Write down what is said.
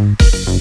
down.